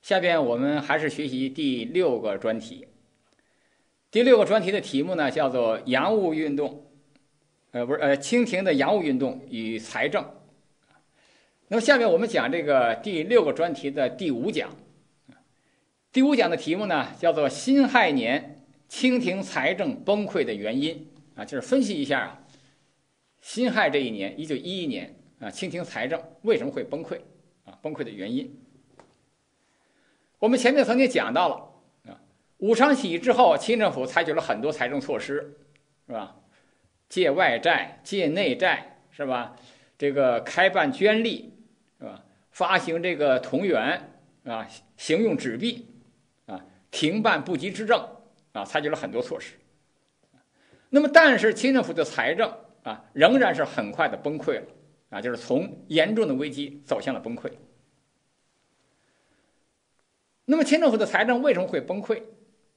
下边我们还是学习第六个专题。第六个专题的题目呢，叫做“洋务运动”，呃，不是，呃，清廷的洋务运动与财政。那么下面我们讲这个第六个专题的第五讲。第五讲的题目呢，叫做“辛亥年清廷财政崩溃的原因”。啊，就是分析一下啊，辛亥这一年，一九一一年啊，清廷财政为什么会崩溃？啊，崩溃的原因。我们前面曾经讲到了啊，武昌起义之后，清政府采取了很多财政措施，是吧？借外债、借内债，是吧？这个开办捐利，是吧？发行这个铜元，啊，行用纸币，啊，停办部级之政，啊，采取了很多措施。那么，但是清政府的财政啊，仍然是很快的崩溃了，啊，就是从严重的危机走向了崩溃。那么清政府的财政为什么会崩溃？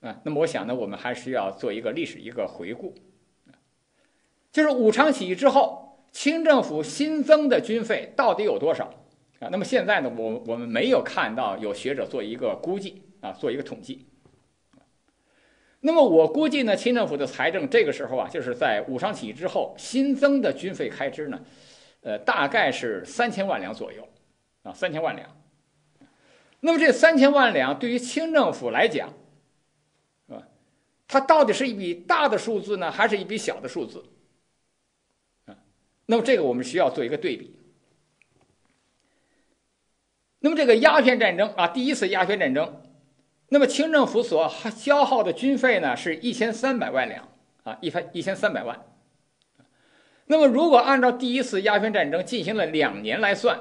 啊，那么我想呢，我们还是要做一个历史一个回顾。就是武昌起义之后，清政府新增的军费到底有多少？啊，那么现在呢，我我们没有看到有学者做一个估计啊，做一个统计。那么我估计呢，清政府的财政这个时候啊，就是在武昌起义之后新增的军费开支呢，呃，大概是三千万两左右，啊，三千万两。那么这三千万两对于清政府来讲，是吧？它到底是一笔大的数字呢，还是一笔小的数字？那么这个我们需要做一个对比。那么这个鸦片战争啊，第一次鸦片战争，那么清政府所消耗的军费呢，是一千三百万两啊，一千一千三百万。那么如果按照第一次鸦片战争进行了两年来算，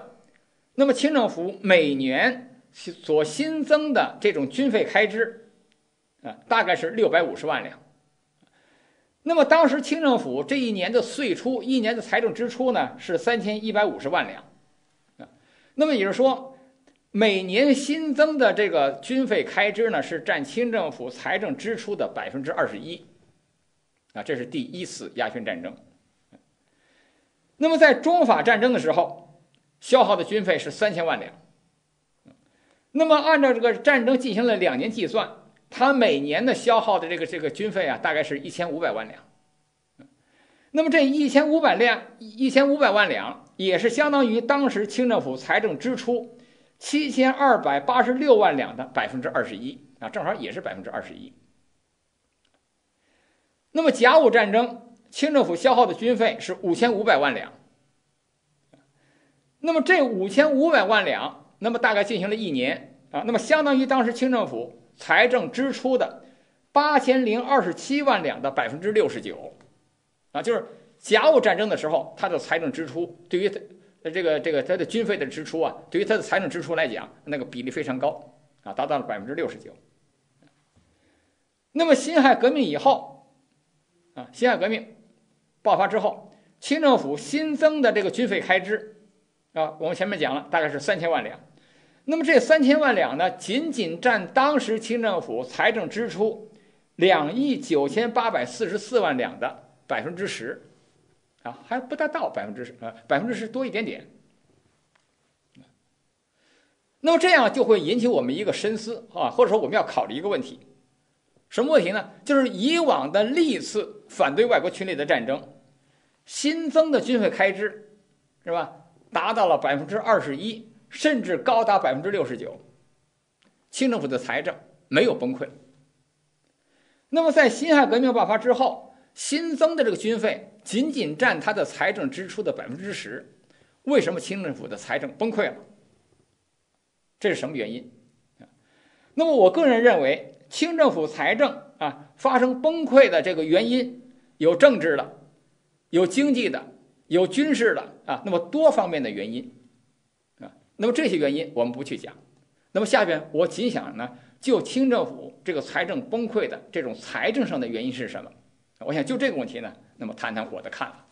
那么清政府每年。所新增的这种军费开支，啊，大概是六百五十万两。那么当时清政府这一年的岁出，一年的财政支出呢是三千一百五十万两，啊，那么也就是说，每年新增的这个军费开支呢是占清政府财政支出的百分之二十一，啊，这是第一次鸦片战争。那么在中法战争的时候，消耗的军费是三千万两。那么按照这个战争进行了两年计算，他每年的消耗的这个这个军费啊，大概是一千五百万两。那么这一千五百两一千五百万两，也是相当于当时清政府财政支出七千二百八十六万两的百分之二十一啊，正好也是百分之二十一。那么甲午战争，清政府消耗的军费是五千五百万两。那么这五千五百万两。那么大概进行了一年啊，那么相当于当时清政府财政支出的八千零二十七万两的百分之六十九，啊，就是甲午战争的时候，它的财政支出对于它这个这个它的军费的支出啊，对于它的财政支出来讲，那个比例非常高啊，达到了百分之六十九。那么辛亥革命以后啊，辛亥革命爆发之后，清政府新增的这个军费开支啊，我们前面讲了，大概是三千万两。那么这三千万两呢，仅仅占当时清政府财政支出两亿九千八百四十四万两的百分之十，啊，还不达到百分之十，啊，百分之十多一点点。那么这样就会引起我们一个深思啊，或者说我们要考虑一个问题，什么问题呢？就是以往的历次反对外国侵略的战争，新增的军费开支，是吧，达到了百分之二十一。甚至高达百分之六十九，清政府的财政没有崩溃。那么在辛亥革命爆发之后，新增的这个军费仅仅占它的财政支出的百分之十，为什么清政府的财政崩溃了？这是什么原因？那么我个人认为，清政府财政啊发生崩溃的这个原因有政治的，有经济的，有军事的啊，那么多方面的原因。那么这些原因我们不去讲，那么下边我仅想呢，就清政府这个财政崩溃的这种财政上的原因是什么？我想就这个问题呢，那么谈谈我的看法。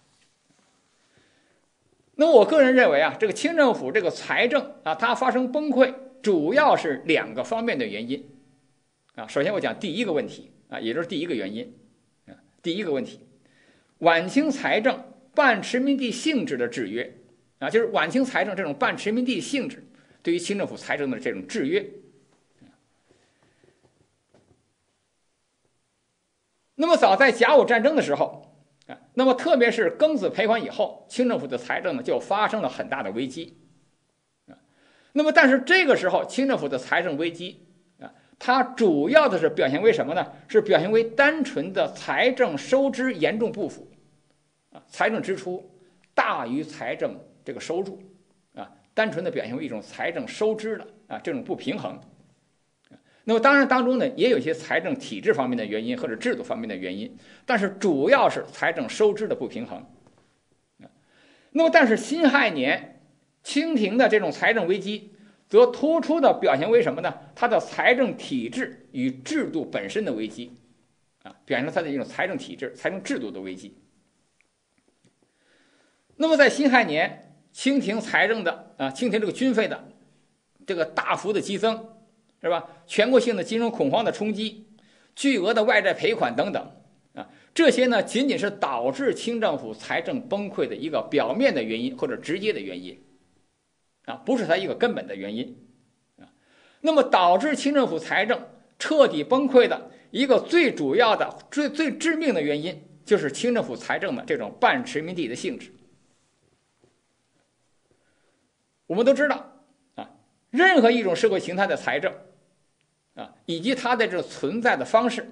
那么我个人认为啊，这个清政府这个财政啊，它发生崩溃，主要是两个方面的原因啊。首先我讲第一个问题啊，也就是第一个原因啊，第一个问题，晚清财政半殖民地性质的制约啊，就是晚清财政这种半殖民地性质对于清政府财政的这种制约。那么早在甲午战争的时候。啊，那么特别是庚子赔款以后，清政府的财政呢就发生了很大的危机，啊，那么但是这个时候清政府的财政危机啊，它主要的是表现为什么呢？是表现为单纯的财政收支严重不符，啊，财政支出大于财政这个收入，啊，单纯的表现为一种财政收支的啊这种不平衡。那么当然当中呢，也有一些财政体制方面的原因或者制度方面的原因，但是主要是财政收支的不平衡。那么但是辛亥年，清廷的这种财政危机，则突出的表现为什么呢？它的财政体制与制度本身的危机，啊，表现了它的一种财政体制、财政制度的危机。那么在辛亥年，清廷财政的啊，清廷这个军费的这个大幅的激增。是吧？全国性的金融恐慌的冲击，巨额的外债赔款等等，啊，这些呢仅仅是导致清政府财政崩溃的一个表面的原因或者直接的原因，啊，不是它一个根本的原因，啊，那么导致清政府财政彻底崩溃的一个最主要的、最最致命的原因，就是清政府财政的这种半殖民地的性质。我们都知道，啊，任何一种社会形态的财政。啊，以及它的这种存在的方式，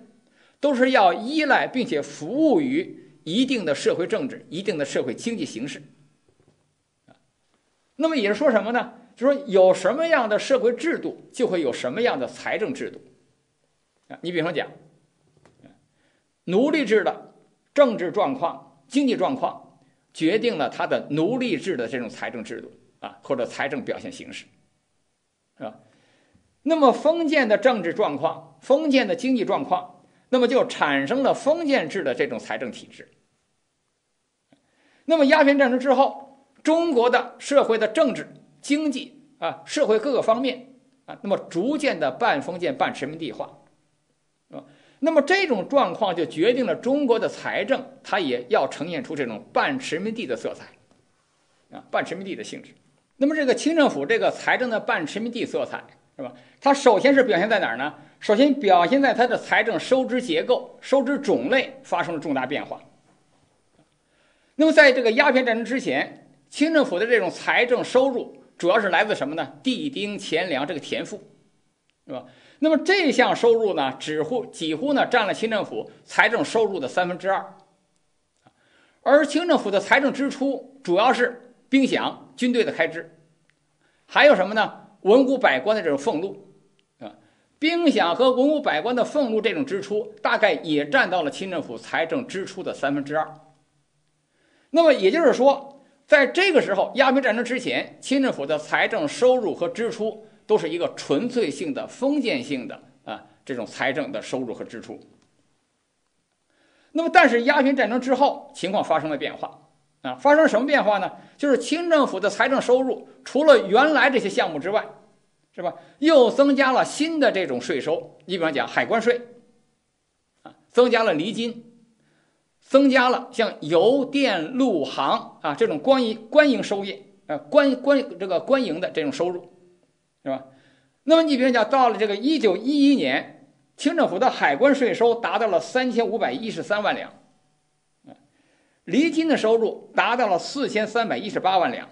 都是要依赖并且服务于一定的社会政治、一定的社会经济形势。啊，那么也是说什么呢？就说有什么样的社会制度，就会有什么样的财政制度。啊，你比方讲，奴隶制的政治状况、经济状况，决定了他的奴隶制的这种财政制度啊，或者财政表现形式，是吧？那么封建的政治状况、封建的经济状况，那么就产生了封建制的这种财政体制。那么鸦片战争之后，中国的社会的政治、经济啊，社会各个方面啊，那么逐渐的半封建半殖民地化，啊，那么这种状况就决定了中国的财政，它也要呈现出这种半殖民地的色彩，啊，半殖民地的性质。那么这个清政府这个财政的半殖民地色彩。是吧？它首先是表现在哪儿呢？首先表现在它的财政收支结构、收支种类发生了重大变化。那么，在这个鸦片战争之前，清政府的这种财政收入主要是来自什么呢？地丁钱粮这个田赋，是吧？那么这项收入呢，几乎几乎呢占了清政府财政收入的三分之二。而清政府的财政支出主要是兵饷、军队的开支，还有什么呢？文武百官的这种俸禄，啊，兵饷和文武百官的俸禄这种支出，大概也占到了清政府财政支出的三分之二。那么也就是说，在这个时候，鸦片战争之前，清政府的财政收入和支出都是一个纯粹性的封建性的啊这种财政的收入和支出。那么，但是鸦片战争之后，情况发生了变化。啊，发生什么变化呢？就是清政府的财政收入除了原来这些项目之外，是吧？又增加了新的这种税收。你比方讲海关税，啊，增加了厘金，增加了像邮电路航啊这种官营官营收业，啊，官官这个官营的这种收入，是吧？那么你比方讲到了这个一九一一年，清政府的海关税收达到了三千五百一十三万两。厘金的收入达到了四千三百一十八万两，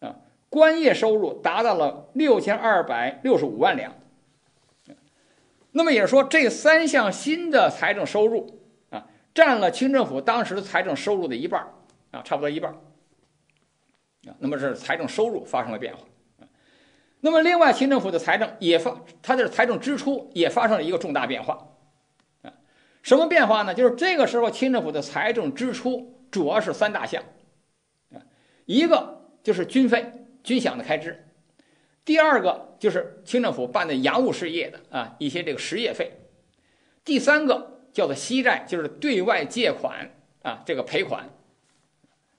啊，官业收入达到了六千二百六十五万两。那么也是说，这三项新的财政收入啊，占了清政府当时的财政收入的一半啊，差不多一半啊。那么是财政收入发生了变化。那么另外，清政府的财政也发，它的财政支出也发生了一个重大变化。什么变化呢？就是这个时候，清政府的财政支出主要是三大项，啊，一个就是军费、军饷的开支，第二个就是清政府办的洋务事业的啊一些这个实业费，第三个叫做息债，就是对外借款啊这个赔款，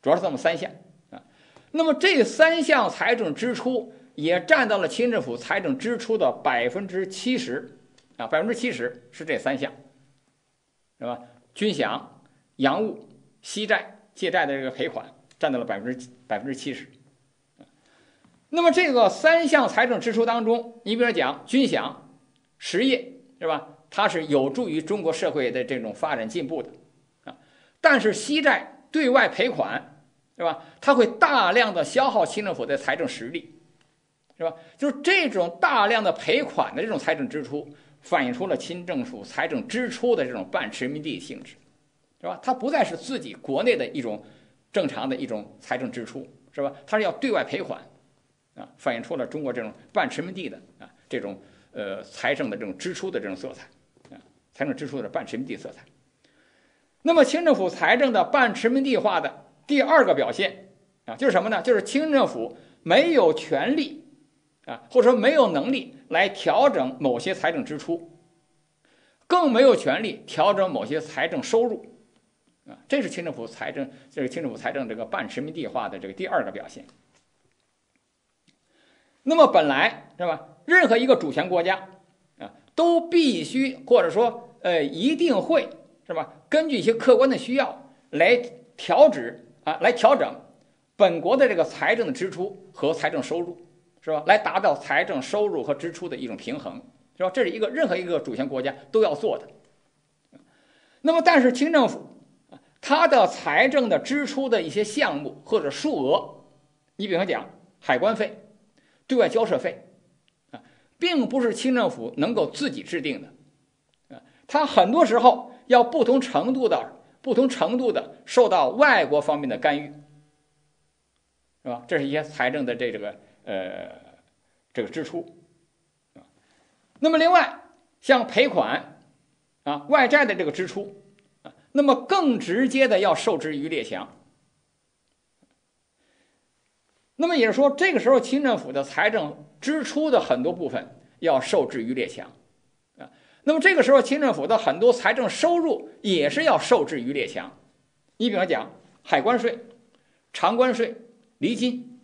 主要是这么三项啊。那么这三项财政支出也占到了清政府财政支出的百分之七十，啊，百分之七十是这三项，是吧？军饷、洋务、息债、借债的这个赔款占到了百分之百分之七十。那么这个三项财政支出当中，你比如讲军饷、实业，是吧？它是有助于中国社会的这种发展进步的，啊，但是息债对外赔款，是吧？它会大量的消耗清政府的财政实力，是吧？就是这种大量的赔款的这种财政支出，反映出了清政府财政支出的这种半殖民地性质，是吧？它不再是自己国内的一种正常的一种财政支出，是吧？它是要对外赔款，啊，反映出了中国这种半殖民地的啊这种呃财政的这种支出的这种色彩。啊财政支出的半殖民地色彩。那么，清政府财政的半殖民地化的第二个表现啊，就是什么呢？就是清政府没有权利啊，或者说没有能力来调整某些财政支出，更没有权利调整某些财政收入啊。这是清政府财政，这是清政府财政这个半殖民地化的这个第二个表现。那么，本来是吧？任何一个主权国家啊，都必须或者说。呃，一定会是吧？根据一些客观的需要来调整啊，来调整本国的这个财政的支出和财政收入，是吧？来达到财政收入和支出的一种平衡，是吧？这是一个任何一个主权国家都要做的。那么，但是清政府啊，它的财政的支出的一些项目或者数额，你比方讲海关费、对外交涉费啊，并不是清政府能够自己制定的啊。它很多时候要不同程度的、不同程度的受到外国方面的干预，是吧？这是一些财政的这这个呃这个支出啊。那么另外像赔款啊、外债的这个支出啊，那么更直接的要受制于列强。那么也是说，这个时候清政府的财政支出的很多部分要受制于列强啊。那么这个时候，清政府的很多财政收入也是要受制于列强。你比方讲，海关税、长关税、厘金，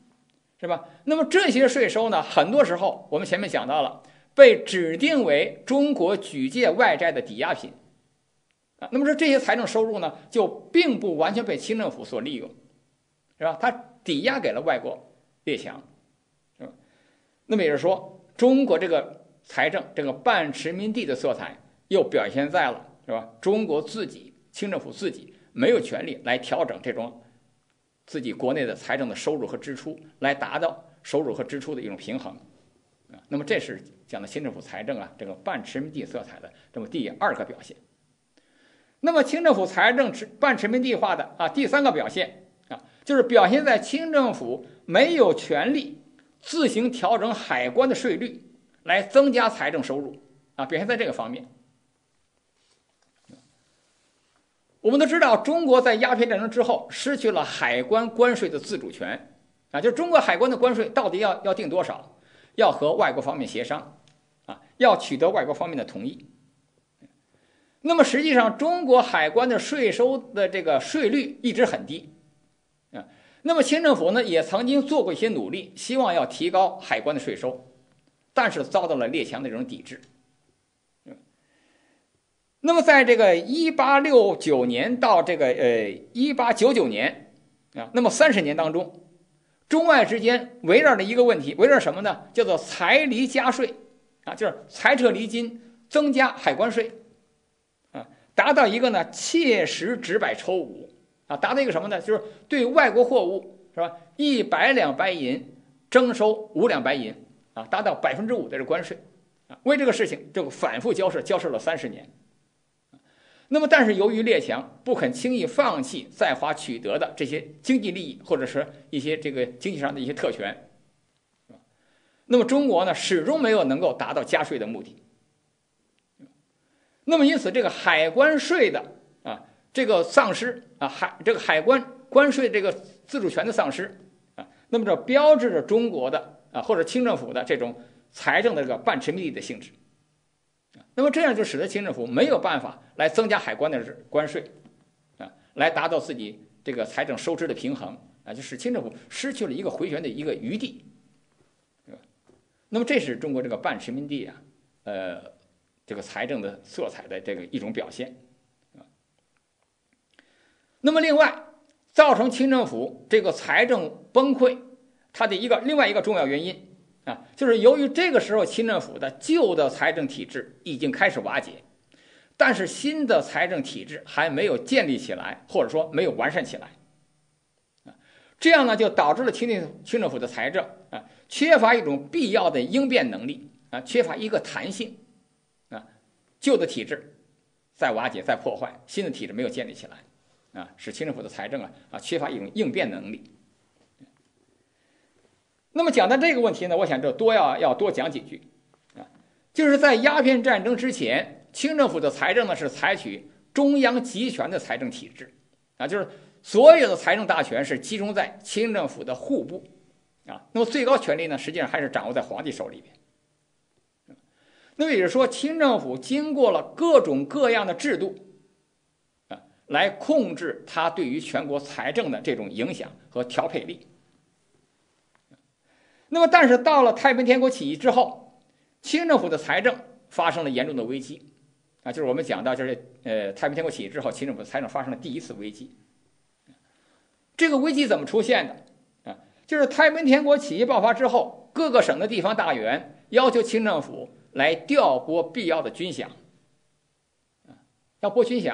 是吧？那么这些税收呢，很多时候我们前面讲到了，被指定为中国举借外债的抵押品啊。那么说这些财政收入呢，就并不完全被清政府所利用，是吧？它抵押给了外国列强，是吧？那么也就是说，中国这个。财政这个半殖民地的色彩又表现在了，是吧？中国自己清政府自己没有权利来调整这种自己国内的财政的收入和支出，来达到收入和支出的一种平衡啊。那么这是讲的清政府财政啊，这个半殖民地色彩的这么第二个表现。那么清政府财政半殖民地化的啊第三个表现啊，就是表现在清政府没有权利自行调整海关的税率。来增加财政收入啊，表现在这个方面。我们都知道，中国在鸦片战争之后失去了海关关税的自主权啊，就中国海关的关税到底要要定多少，要和外国方面协商啊，要取得外国方面的同意。那么实际上，中国海关的税收的这个税率一直很低啊。那么清政府呢，也曾经做过一些努力，希望要提高海关的税收。但是遭到了列强的这种抵制。那么，在这个一八六九年到这个呃一八九九年啊，那么三十年当中，中外之间围绕着一个问题，围绕什么呢？叫做财离加税啊，就是裁撤离金，增加海关税啊，达到一个呢切实直百抽五啊，达到一个什么呢？就是对外国货物是吧，一百两白银征收五两白银。啊，达到百分之五的这关税，啊，为这个事情就反复交涉，交涉了三十年。那么，但是由于列强不肯轻易放弃在华取得的这些经济利益，或者是一些这个经济上的一些特权，那么中国呢，始终没有能够达到加税的目的。那么，因此这个海关税的啊，这个丧失啊，海这个海关关税这个自主权的丧失啊，那么这标志着中国的。啊，或者清政府的这种财政的这个半殖民地的性质，那么这样就使得清政府没有办法来增加海关的关税，啊，来达到自己这个财政收支的平衡，啊，就使清政府失去了一个回旋的一个余地，对吧？那么这是中国这个半殖民地啊，呃，这个财政的色彩的这个一种表现，啊。那么另外，造成清政府这个财政崩溃，它的一个另外一个重要原因。啊，就是由于这个时候清政府的旧的财政体制已经开始瓦解，但是新的财政体制还没有建立起来，或者说没有完善起来，啊，这样呢就导致了清政清政府的财政啊缺乏一种必要的应变能力啊，缺乏一个弹性，啊，旧的体制在瓦解在破坏，新的体制没有建立起来，啊，使清政府的财政啊啊缺乏一种应变能力。那么讲到这个问题呢，我想就多要要多讲几句，啊，就是在鸦片战争之前，清政府的财政呢是采取中央集权的财政体制，啊，就是所有的财政大权是集中在清政府的户部，啊，那么最高权力呢实际上还是掌握在皇帝手里边。那么也就是说，清政府经过了各种各样的制度，啊，来控制它对于全国财政的这种影响和调配力。那么，但是到了太平天国起义之后，清政府的财政发生了严重的危机，啊，就是我们讲到，就是呃，太平天国起义之后，清政府的财政发生了第一次危机。这个危机怎么出现的？啊，就是太平天国起义爆发之后，各个省的地方大员要求清政府来调拨必要的军饷，啊，要拨军饷，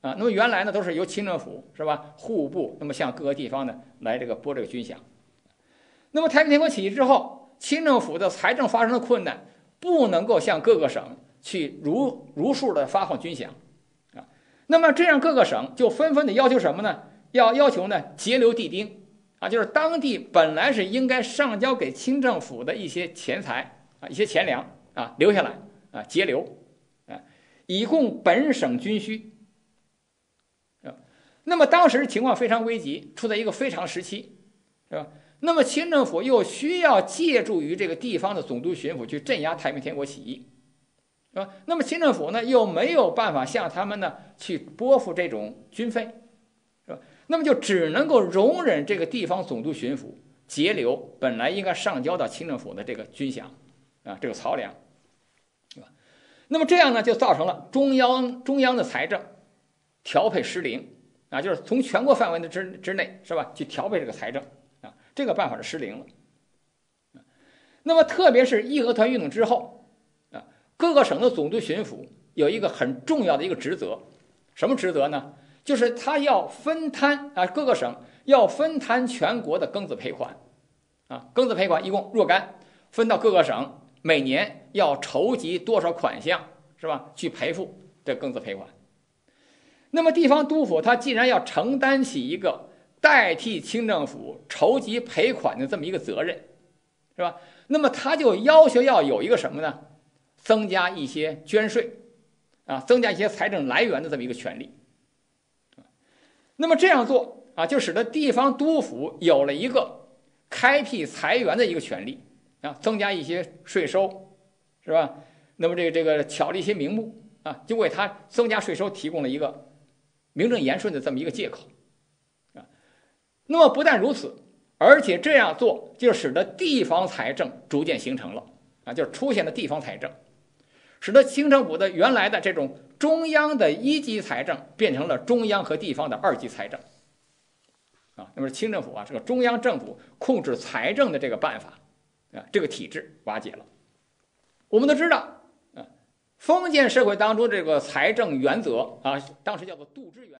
啊，那么原来呢都是由清政府是吧，户部那么向各个地方呢来这个拨这个军饷。那么太平天国起义之后，清政府的财政发生了困难，不能够向各个省去如如数的发放军饷，啊，那么这样各个省就纷纷的要求什么呢？要要求呢节流地丁，啊，就是当地本来是应该上交给清政府的一些钱财啊，一些钱粮啊，留下来啊，节流，啊，以供本省军需，啊，那么当时情况非常危急，处在一个非常时期，是吧？那么清政府又需要借助于这个地方的总督巡抚去镇压太平天国起义，是吧？那么清政府呢又没有办法向他们呢去拨付这种军费，是吧？那么就只能够容忍这个地方总督巡抚截留本来应该上交到清政府的这个军饷，啊，这个漕粮，是吧？那么这样呢就造成了中央中央的财政调配失灵，啊，就是从全国范围的之之内，是吧？去调配这个财政。这个办法是失灵了，那么特别是义和团运动之后，啊，各个省的总督巡抚有一个很重要的一个职责，什么职责呢？就是他要分摊啊，各个省要分摊全国的庚子赔款，啊，庚子赔款一共若干，分到各个省，每年要筹集多少款项，是吧？去赔付这庚子赔款。那么地方督抚他既然要承担起一个。代替清政府筹集赔款的这么一个责任，是吧？那么他就要求要有一个什么呢？增加一些捐税，啊，增加一些财政来源的这么一个权利。那么这样做啊，就使得地方督府有了一个开辟财源的一个权利，啊，增加一些税收，是吧？那么这个这个巧立一些名目啊，就为他增加税收提供了一个名正言顺的这么一个借口。那么不但如此，而且这样做就使得地方财政逐渐形成了啊，就出现了地方财政，使得清政府的原来的这种中央的一级财政变成了中央和地方的二级财政啊。那么清政府啊，这个中央政府控制财政的这个办法啊，这个体制瓦解了。我们都知道啊，封建社会当中这个财政原则啊，当时叫做度支原。